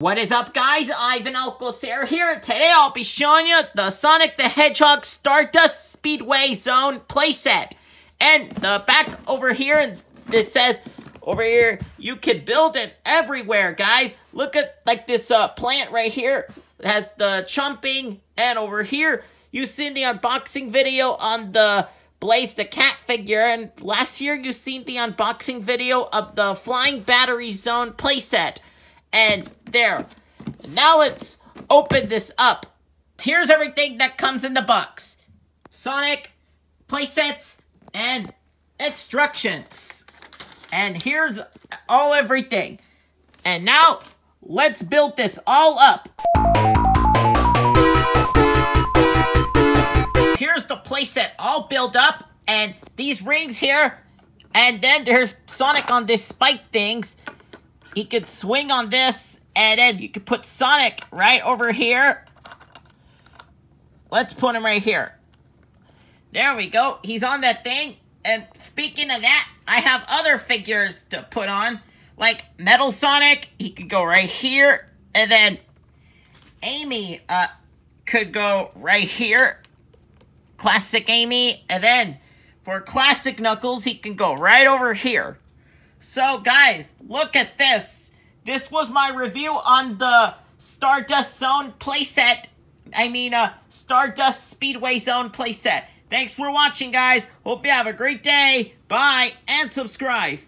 What is up guys, Ivan Alcocer here, today I'll be showing you the Sonic the Hedgehog Stardust Speedway Zone playset. And the back over here, this says, over here, you can build it everywhere, guys. Look at, like, this uh, plant right here. It has the chumping, and over here, you seen the unboxing video on the Blaze the Cat figure, and last year you seen the unboxing video of the Flying Battery Zone playset. And there. Now let's open this up. Here's everything that comes in the box. Sonic, playsets, and instructions. And here's all everything. And now, let's build this all up. Here's the playset all built up, and these rings here, and then there's Sonic on this spike things, he could swing on this, and then you could put Sonic right over here. Let's put him right here. There we go. He's on that thing. And speaking of that, I have other figures to put on. Like Metal Sonic, he could go right here. And then Amy uh, could go right here. Classic Amy. And then for Classic Knuckles, he can go right over here. So, guys, look at this. This was my review on the Stardust Zone playset. I mean, uh, Stardust Speedway Zone playset. Thanks for watching, guys. Hope you have a great day. Bye, and subscribe.